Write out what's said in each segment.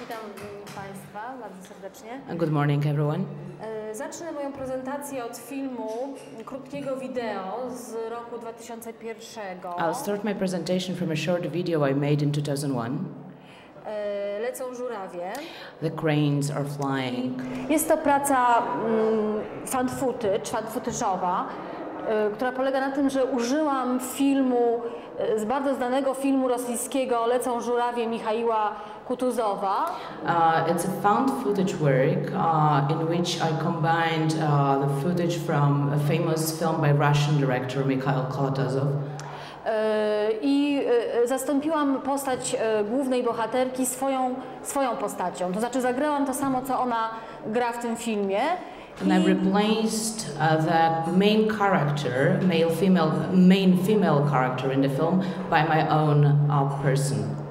Witam Państwa bardzo serdecznie. Good morning, everyone. E, Zacznę moją prezentację od filmu, krótkiego wideo z roku 2001. I'll start my presentation from a short video I made in 2001. E, Lecą żurawie. The cranes are flying. Jest to praca mm, fan footage, fan footage'owa, e, która polega na tym, że użyłam filmu, z bardzo znanego filmu rosyjskiego Lecą żurawie Michaiła Kutuzowa. Uh, it's a found footage work uh, in which I combined uh, the footage from a famous film by Russian director Mikhail Kotazov. E, I e, zastąpiłam postać głównej bohaterki swoją, swoją postacią. To znaczy zagrałam to samo, co ona gra w tym filmie. And I I, replaced uh, the main character, male female, main female character in the film, by my own uh, person.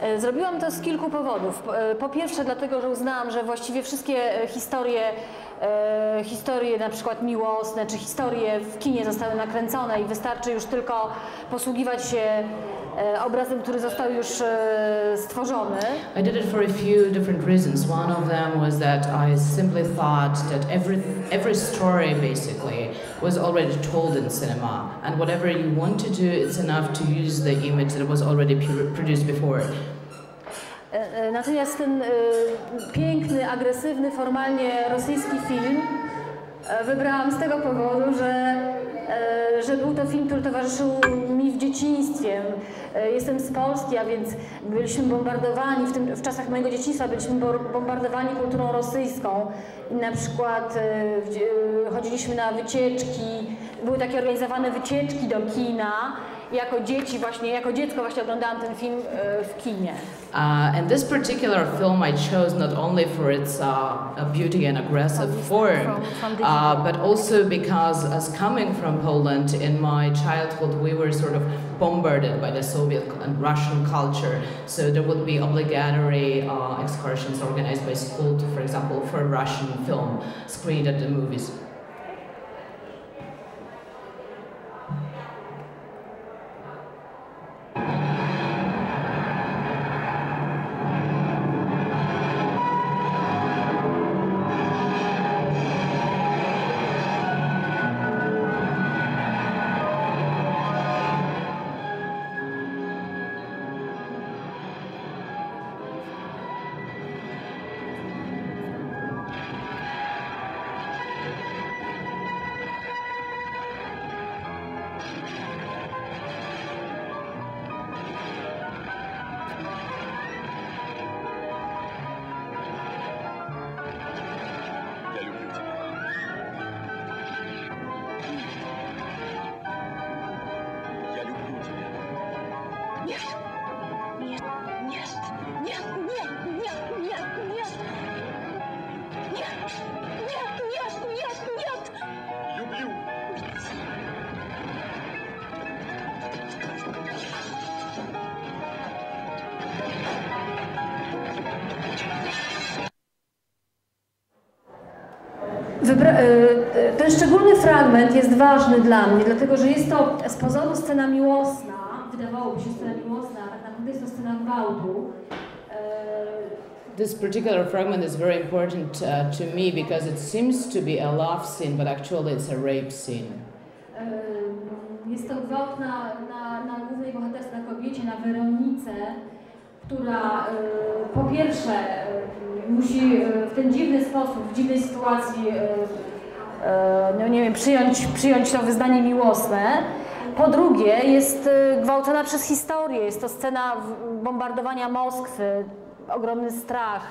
E, zrobiłam to z kilku powodów. Po- e, Po pierwsze dlatego, że uznałam, że właściwie wszystkie e, historie, historie na przykład miłosne, czy historie w kinie zostały nakręcone i wystarczy już tylko posługiwać się obrazem, który został już stworzony. I did it for a few different reasons. One of them was that I simply thought that every every story basically was already told in cinema, and whatever you want to do, it's enough to use the image that was already produced before. E, e, Natomiast ten e, piękny, agresywny, formalnie rosyjski film wybrałam z tego powodu, że, że był to film, który towarzyszył dzieciństwie. E, Jestem z Polski, a więc byliśmy bombardowani, w, tym, w czasach mojego dzieciństwa byliśmy bo- bombardowani kulturą rosyjską. I na przykład e, e, chodziliśmy na wycieczki, były takie organizowane wycieczki do kina. Jako dzieci właśnie, jako dziecko właśnie oglądałam ten film e, w kinie. Uh, and this particular film I chose not only for its uh, beauty and aggressive form, uh, but also because, as coming from Poland, in my childhood we were sort of bombarded by the Soviet and Russian culture. So there would be obligatory uh, excursions organized by school, to, for example, for a Russian film screened at the movies. Ten szczególny fragment jest ważny dla mnie, dlatego że jest to z pozoru scena miłosna, wydawałoby się scena miłosna, a tak naprawdę jest to scena gwałtu. E, This particular fragment is very important uh, to me because it seems to be a love scene, but actually it's a rape scene. e, Jest to gwałt na, na, na głównej bohaterce, na kobiecie, na Weronice, która e, po pierwsze e, musi e, w ten dziwny sposób, w dziwnej sytuacji, no nie wiem, przyjąć, przyjąć to wyznanie miłosne. Po drugie, jest gwałcona przez historię. Jest to scena bombardowania Moskwy, ogromny strach.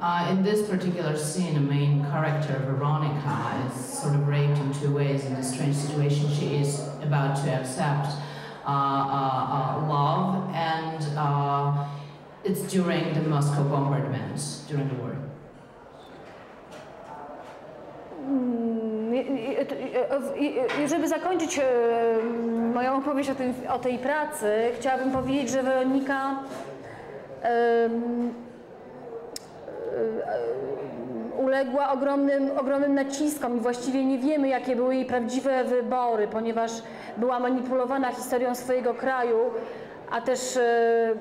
Uh, in this particular scene, the main character, Veronica, is sort of raped in two ways in a strange situation. She is about to accept love, and uh, it's during the Moscow bombardments, during the war. Mm, Żeby zakończyć e, moją opowieść o, tym, o tej pracy, chciałabym powiedzieć, że Weronika e, uległa ogromnym, ogromnym naciskom i właściwie nie wiemy, jakie były jej prawdziwe wybory, ponieważ była manipulowana historią swojego kraju, a też e,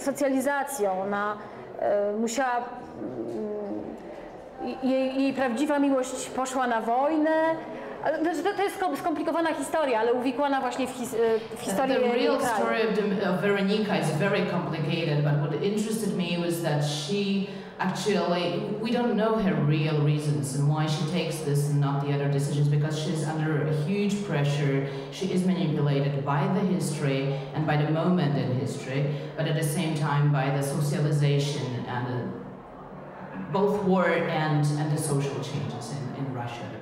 socjalizacją, ona e, musiała. mm, jej, jej prawdziwa miłość poszła na wojnę. To, to jest skom- skomplikowana historia, ale uwikłana właśnie w, his, e, w historię the real kraju. story of, of Veronica is very complicated, but what interested me was that she actually, we don't know her real reasons and why she takes this and not the other decisions because she's under a huge pressure. She is manipulated by the history and by the moment in history, but at the same time by the socialization and the, both war and, and the social changes in, in Russia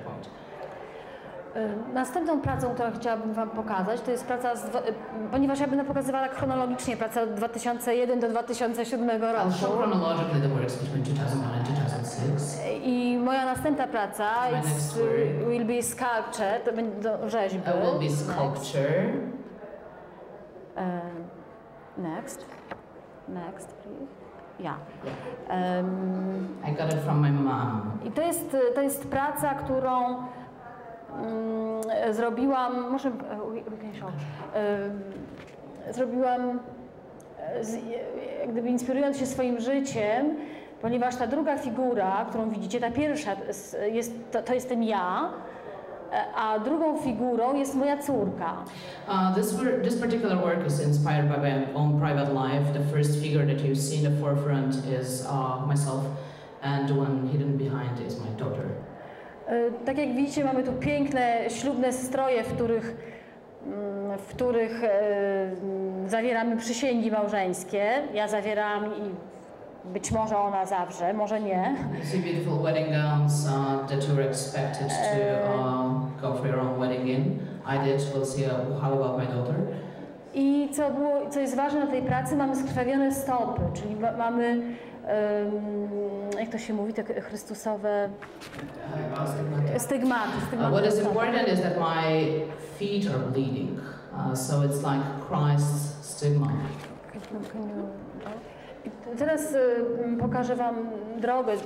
Następną pracą, którą chciałabym Wam pokazać, to jest praca, z, y, ponieważ ja będę pokazywała chronologicznie pracę od 2001 do 2007 I'll show roku. 2001 and 2006. I moja następna praca y, work. will be sculpture, to będą rzeźby. It will be sculpture. Next. Next, please. Yeah. Um, I got it from my mom. I to jest, to jest praca, którą zrobiłam, może e, zrobiłam e, jak gdyby inspirując się swoim życiem, ponieważ ta druga figura, którą widzicie, ta pierwsza jest, to, to jestem ja, e, a drugą figurą jest moja córka. Uh, this, this particular work is inspired by my own private life. The first figure that you see in the forefront is uh, myself, and the one hidden behind is my daughter. E, Tak jak widzicie, mamy tu piękne, ślubne stroje, w których, mm, w których e, zawieramy przysięgi małżeńskie. Ja zawieram i być może ona zawrze, może nie. You see beautiful wedding gowns uh, that you were expected to uh, go for your own wedding in. I did. We'll see how about my daughter. I co, było, co jest ważne na tej pracy, mamy skrwawione stopy, czyli ma, mamy, jak to się mówi, te chrystusowe Uh, stigmatic. stygmaty. Uh, stygmaty what is important is that my feet are bleeding, uh, so it's like Christ's stigma. Teraz y, pokażę Wam drogę, y,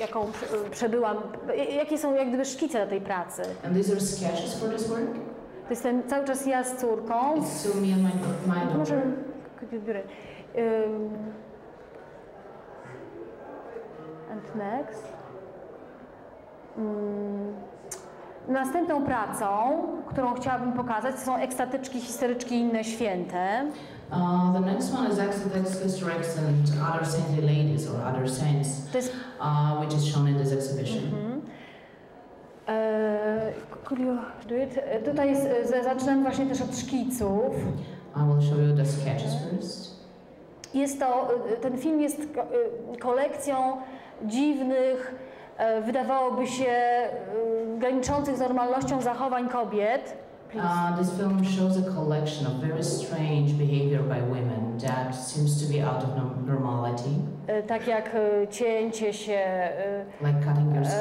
jaką prze- przebyłam, y, jakie są jak gdyby szkice do tej pracy. And these are sketches for this work. To jestem cały czas ja z córką. It's still me and my, my daughter. Next. Ym, Następną pracą, którą chciałabym pokazać, to są ekstatyczki, histeryczki i inne święte. Uh, the next one is Exodus, Historics, and Other Saintly Ladies or Other Saints, To jest uh, which is shown in this exhibition. Do it? E, Tutaj jest, e, zaczynam właśnie też od szkiców. I will show you the sketches first. Jest to, e, ten film jest e, kolekcją dziwnych, e, wydawałoby się e, graniczących z normalnością zachowań kobiet. Uh, this film shows a collection of very strange behavior by women. That seems to be out of norm- normality, E, Tak jak cięcie się, like cutting your skin,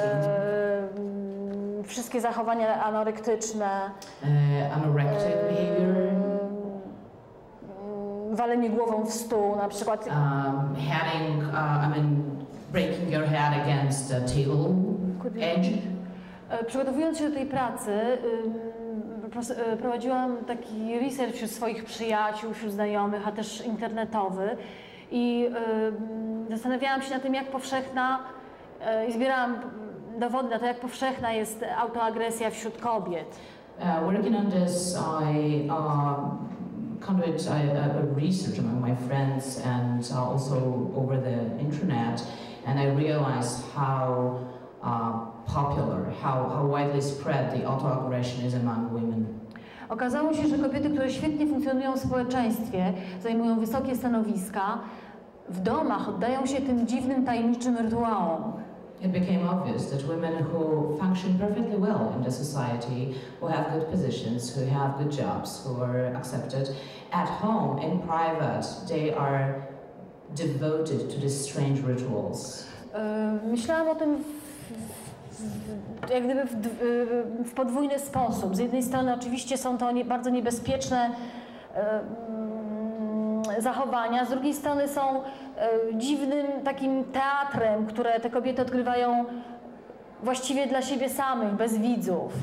mm, wszystkie zachowania anorektyczne, uh, anorectic behavior, mm, walenie głową w stół na przykład. um, heading, uh, I mean, breaking your head against the table edge. E, Przygotowując się do tej pracy, ym, pros- e, prowadziłam taki research wśród swoich przyjaciół, wśród znajomych, a też internetowy i ym, zastanawiałam się nad tym, jak powszechna e, i zbierałam dowody na to, jak powszechna jest autoagresja wśród kobiet. Uh, working on this, I um, conducted a, a research among my friends and uh, also over the internet, and I realized how uh, popular, how, how widely spread the autoaggression is among women. Okazało się, że kobiety, które świetnie funkcjonują w społeczeństwie, zajmują wysokie stanowiska, w domach oddają się tym dziwnym, tajemniczym rytuałom. It became obvious that women who function perfectly well in the society, who have good positions, who have good jobs, who are accepted, at home, in private, they are devoted to these strange rituals. Yy, Myślałam o tym jak gdyby w, yy, w podwójny sposób. Z jednej strony oczywiście są to nie, bardzo niebezpieczne yy, mm, zachowania, z drugiej strony są yy, dziwnym takim teatrem, które te kobiety odgrywają właściwie dla siebie samych, bez widzów.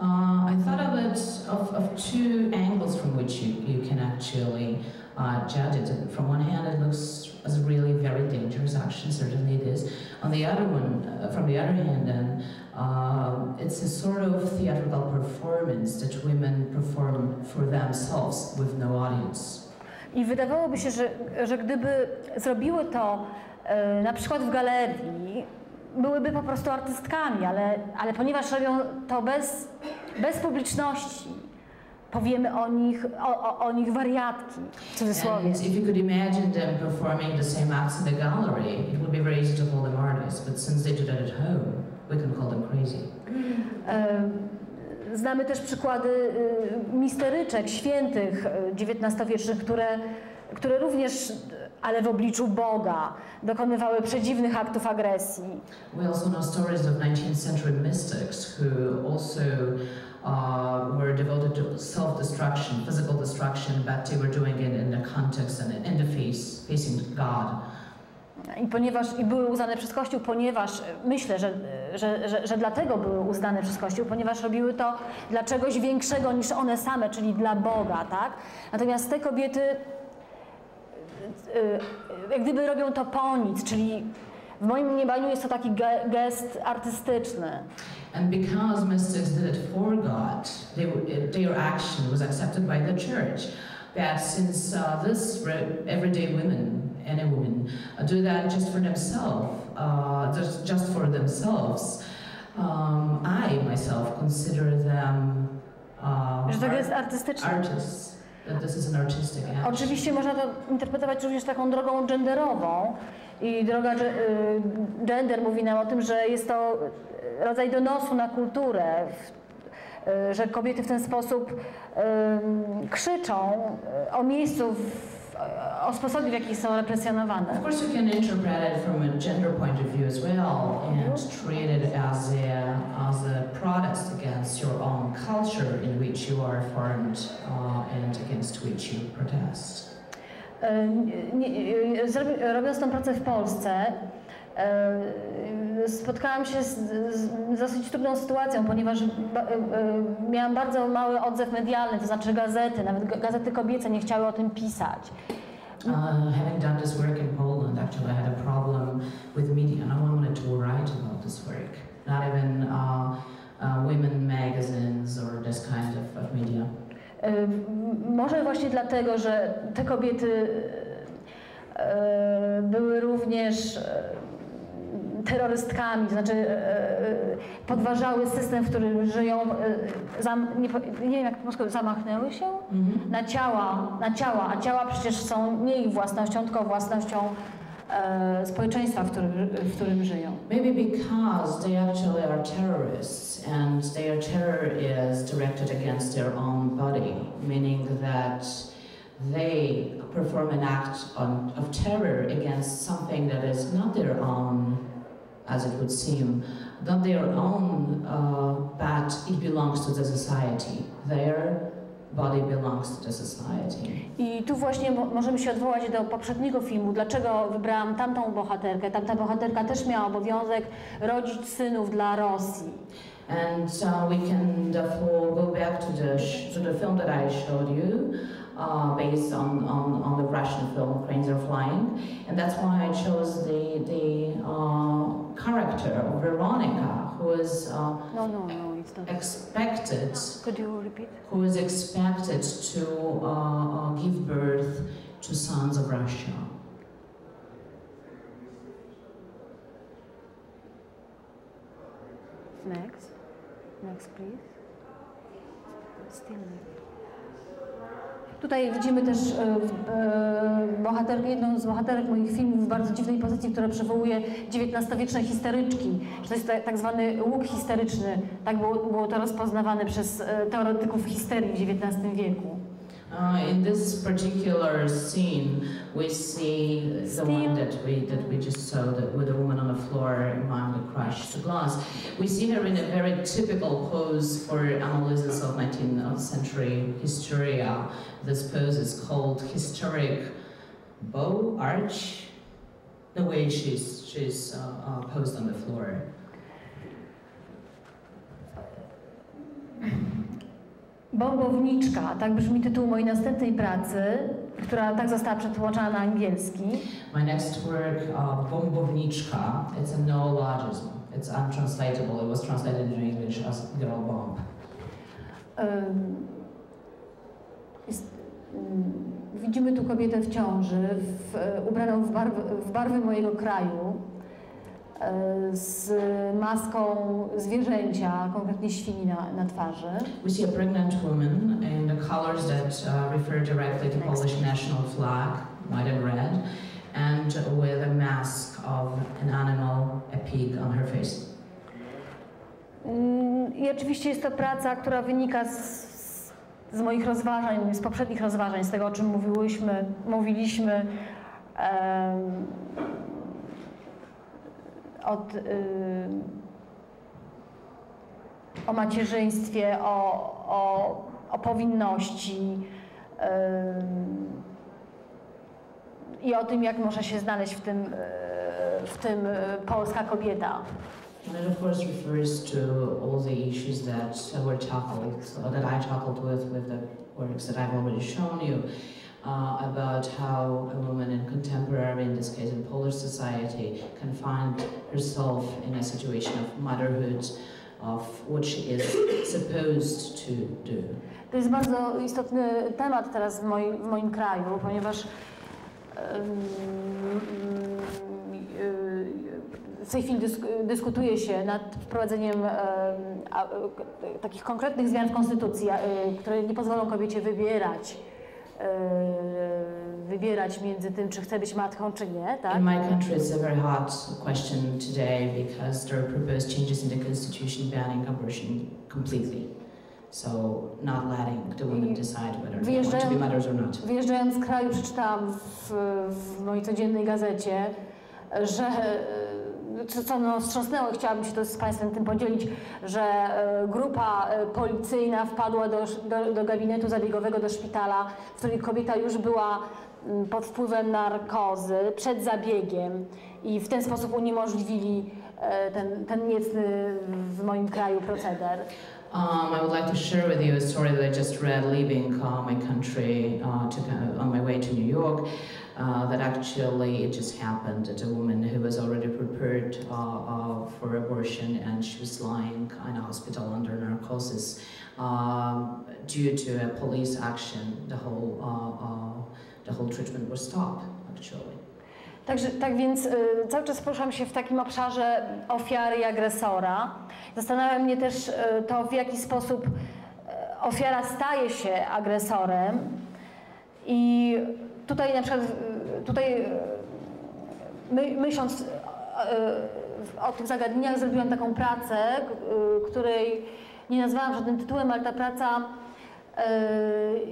Uh, I thought of it of, of two angles from which you, you can actually uh, judge it. And from one hand, it looks as really very dangerous action, certainly it is. On the other one, uh, from the other hand, uh, it's a sort of theatrical performance that women perform for themselves with no audience. I wydawałoby się, że, że gdyby zrobiły to e, na przykład w galerii, byłyby po prostu artystkami, ale, ale ponieważ robią to bez, bez publiczności, powiemy o nich, o, o, o nich wariatki, w cudzysłowie. And if you could imagine them performing the same acts in the gallery, it would be very easy to call them artists. But since they do that at home, we can call them crazy. Znamy też przykłady y, misteryczek, świętych y, XIX-wiecznych, które, które również, ale w obliczu Boga, dokonywały przedziwnych aktów agresji. We also know stories of 19th century mystics who also self-destruction, physical destruction, but they were doing it in the context and in the face, facing God. I ponieważ i były uznane przez Kościół, ponieważ myślę, że, że, że, że dlatego były uznane przez Kościół, ponieważ robiły to dla czegoś większego niż one same, czyli dla Boga, tak? Natomiast te kobiety y, jak gdyby robią to po nic, czyli w moim mniemaniu jest to taki ge- gest artystyczny. And because mystics did it for God, they, their action was accepted by the church. But since uh, this everyday women, any woman, uh, do that just for themselves, uh, just, just for themselves, um, I myself consider them uh, Że to art- gest artists. That this is an artistic action. Oczywiście można to interpretować również taką drogą genderową i droga ge- gender mówi nam o tym, że jest to rodzaj donosu na kulturę, y, że kobiety w ten sposób krzyczą y, o miejscu, w, o sposobie, w jaki są represjonowane. Of course, you can interpret it from a gender point of view as well and treat it as a, as a protest against your own culture in which you are formed uh, and against which you protest. Robiąc tę pracę w Polsce, spotkałam się z, z dosyć trudną sytuacją, ponieważ ba, e, e, miałam bardzo mały odzew medialny, to znaczy gazety, nawet ga- gazety kobiece nie chciały o tym pisać. Uh, having done this work in Poland, actually, I had a problem with media. No one wanted to write about this work, not even uh, uh, women magazines or this kind of, of media. E, Może właśnie dlatego, że te kobiety e, były również e, terrorystkami, to znaczy e, e, podważały system, w którym żyją, e, zam, nie, nie wiem jak po polsku, zamachnęły się Mhm. na ciała, na ciała, a ciała przecież są nie ich własnością, tylko własnością e, społeczeństwa, w którym, w którym żyją. Maybe because they actually are terrorists and their terror is directed against their own body, meaning that they perform an act on, of terror against something that is not their own, as it would seem, not their own, uh, but it belongs to the society. Their body belongs to the society. I tu właśnie mo- możemy się odwołać do poprzedniego filmu, dlaczego wybrałam tamtą bohaterkę. Tamta bohaterka też miała obowiązek rodzić synów dla Rosji. And uh, we can therefore go back to the sh- to the film that I showed you, uh, based on, on, on the Russian film Cranes Are Flying, and that's why I chose the Veronica, who is uh, No, no, no, it's not. expected, Could you repeat? who is expected to uh, uh, give birth to sons of Russia. Next. Next, please. Still next. Tutaj widzimy też e, e, bohater, jedną z bohaterek moich filmów w bardzo dziwnej pozycji, która przywołuje XIX-wieczne histeryczki. To jest ta- tak zwany łuk histeryczny. Tak było, było to rozpoznawane przez e, teoretyków histerii w XIX wieku. Uh, in this particular scene, we see the Still- one that we that we just saw, that with the woman on the floor among the crushed glass. We see her in a very typical pose for analysis of 19th century hysteria. This pose is called hysteric bow arch. The way she's she's uh, uh, posed on the floor. Bombowniczka, tak brzmi tytuł mojej następnej pracy. która tak została przetłumaczona na angielski. My next work, uh, Bombowniczka, it's a neologism. It's untranslatable. It was translated into English as girl bomb. Ym, Jest, ym, widzimy tu kobietę w ciąży, w, ubraną w barwy, w barwy mojego kraju, z maską zwierzęcia, konkretnie świni na, na twarzy. We see a pregnant woman in the colors that uh, refer directly to. Polish national flag, white and red, and with a mask of an animal, a pig, on her face. Mm, I oczywiście jest to praca, która wynika z, z moich rozważań, z poprzednich rozważań, z tego o czym mówiłyśmy, mówiliśmy em, od, ym, o macierzyństwie, o, o, o powinności ym, i o tym, jak może się znaleźć w tym, e, w tym polska kobieta. And it of course refers to all the issues that were tackled, that I tackled with, with the works that I've already shown you, uh, about how a woman in contemporary, in this case in Polish society, can find herself in a situation of motherhood, of what she is supposed to do. To jest bardzo istotny temat teraz w moim, w moim kraju, ponieważ w tej chwili dysk, dyskutuje się nad wprowadzeniem takich konkretnych zmian w konstytucji, y, które nie pozwolą kobiecie wybierać, wybierać między tym, czy chce być matką, czy nie. Tak? In my country, it's a very hot question today because there are proposed changes in the constitution banning abortion completely. So, not letting the women decide whether they want to be mothers or not. Wyjeżdżając z kraju przeczytałam w, w mojej codziennej gazecie, że co, co no, wstrząsnęło, chciałabym się to z Państwem tym podzielić, że e, grupa e, policyjna wpadła do, do, do gabinetu zabiegowego, do szpitala, w którym kobieta już była mm, pod wpływem narkozy, przed zabiegiem i w ten sposób uniemożliwili e, ten, ten niecny w moim kraju proceder. Um, I would like to share with you a story that I just read leaving uh, my country uh, to, uh, on my way to New York. Uh, that actually it just happened that a woman who was already prepared uh, uh, for abortion and she was lying in a hospital under narcosis. Um, due to a police action, the whole, uh, the whole treatment was stopped actually. Także, tak więc y, cały czas poruszam się w takim obszarze ofiary i agresora. Zastanawia mnie też y, to, w jaki sposób y, ofiara staje się agresorem. I tutaj na przykład, y, tutaj y, my, myśląc y, o tych zagadnieniach, zrobiłam taką pracę, której nie nazwałam żadnym tytułem, ale ta praca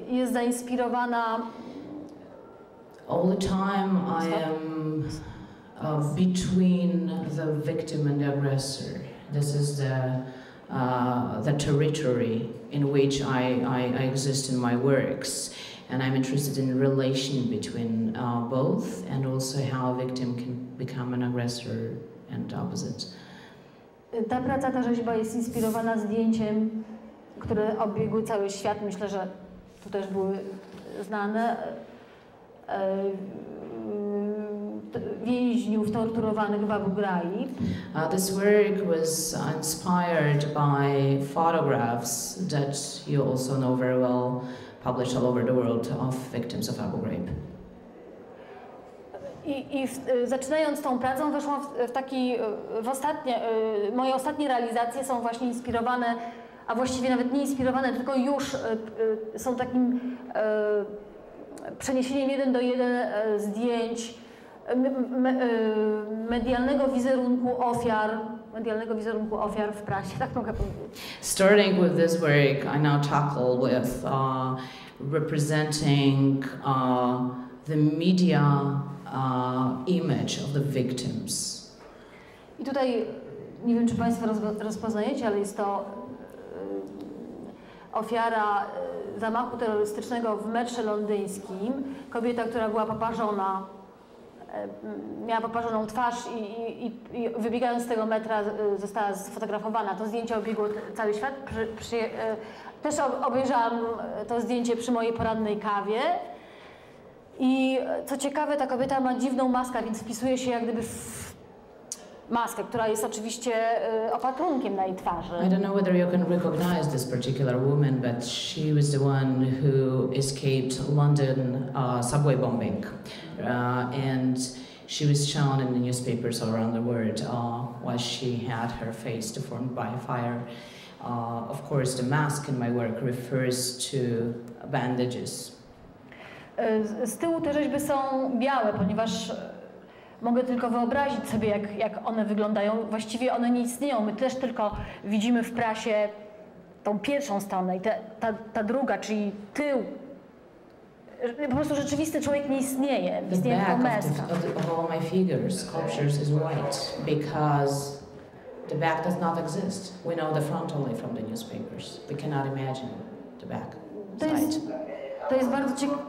jest zainspirowana All the time I am uh, between the victim and the aggressor. This is the, uh, the territory in which I, I, I exist in my works. And I'm interested in the relation between uh, both and also how a victim can become an aggressor and opposite. Ta praca, ta rzeźba jest inspirowana zdjęciem, które obiegły cały świat. Myślę, że tu też były znane. e, t- Więźniów torturowanych w Abu Ghraib. Uh, this work was inspired by photographs that you also know very well, published all over the world, of victims of Abu Ghraib. I, i w, e, zaczynając tą pracą weszłam w, w taki, e, w ostatnie, e, moje ostatnie realizacje są właśnie inspirowane, a właściwie nawet nie inspirowane, tylko już są takim przeniesieniem jeden do jeden zdjęć me, me, medialnego wizerunku ofiar, medialnego wizerunku ofiar w prasie, tak mogę powiedzieć. Starting with this work, I now tackle with uh, representing uh, the media uh, image of the victims. I tutaj nie wiem, czy Państwo rozpo- rozpoznajecie, ale jest to e, ofiara e, zamachu terrorystycznego w metrze londyńskim. Kobieta, która była poparzona, miała poparzoną twarz i, i, i, wybiegając z tego metra została sfotografowana. To zdjęcie obiegło cały świat. Przy, przy, e, też ob- obejrzałam e, to zdjęcie przy mojej porannej kawie. I e, co ciekawe, ta kobieta ma dziwną maskę, więc wpisuje się jak gdyby w maskę, która jest oczywiście e, opatrunkiem na jej twarzy. I don't know whether you can recognize this particular woman, but she was the one who escaped London uh, subway bombing. Uh, and she was shown in the newspapers all around the world uh, while she had her face deformed by fire. Uh, of course, the mask in my work refers to bandages. E, Z tyłu te rzeźby są białe, ponieważ mogę tylko wyobrazić sobie, jak, jak one wyglądają. Właściwie one nie istnieją. My też tylko widzimy w prasie tą pierwszą stronę i te, ta, ta druga, czyli tył. E, Po prostu rzeczywisty człowiek nie istnieje. Istnieje tylko of all my figures, sculptures, is white because the back does not exist. We know the front only from the newspapers. We cannot imagine the back To jest, to jest bardzo ciekawe.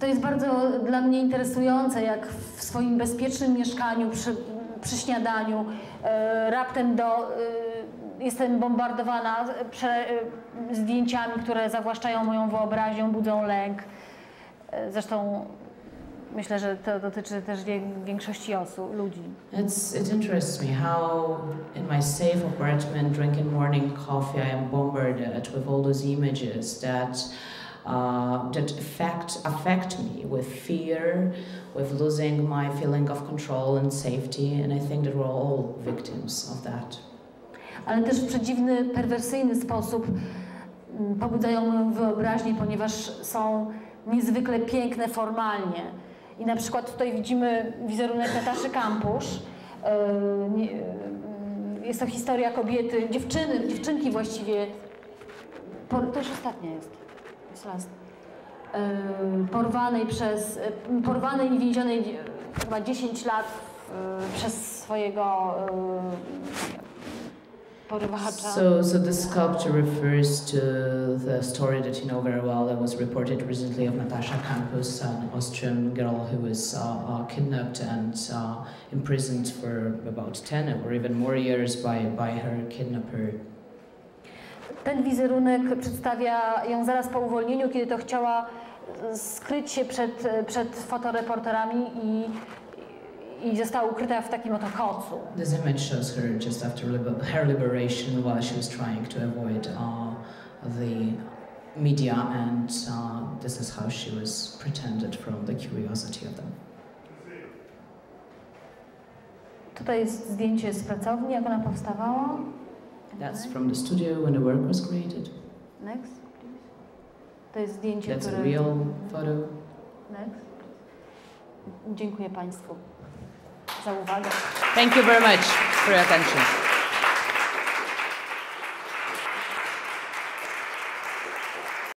To jest bardzo dla mnie interesujące, jak w swoim bezpiecznym mieszkaniu przy, przy śniadaniu e, raptem do, e, jestem bombardowana prze, e, zdjęciami, które zawłaszczają moją wyobraźnię, budzą lęk. E, Zresztą myślę, że to dotyczy też większości osób, ludzi. It's, it interests me how, in my safe apartment, drinking morning coffee, I am bombarded with all those images that uh, that affect affect me with fear, with losing my feeling of control and safety, and I think that we're all victims of that. ale też w przedziwny, perwersyjny sposób mm, pobudzają moją wyobraźnię, ponieważ są niezwykle piękne formalnie. I na przykład tutaj widzimy wizerunek Nataszy Kampusz. Yy, yy, Jest to historia kobiety, dziewczyny, dziewczynki właściwie. To już ostatnia jest. Porwanej przez, porwanej i więzionej chyba 10 lat przez swojego. So, so this sculpture refers to the story that you know very well that was reported recently of Natasha Campus, an Austrian girl who was uh, uh, kidnapped and uh, imprisoned for about 10 or even more years by, by her kidnapper. Ten wizerunek przedstawia ją zaraz po uwolnieniu, kiedy to chciała e, skryć się przed, e, przed fotoreporterami i, i została ukryta w takim oto kocu. This image shows her just after liber- her liberation while she was trying to avoid uh, the media, and uh, this is how she was pretended from the curiosity of them. Tutaj jest zdjęcie z pracowni, jak ona powstawała. That's from the studio when the work was created. Next, please. To jest zdjęcie, That's a real photo. Next. Dziękuję Państwu za uwagę. Thank you very much for your attention.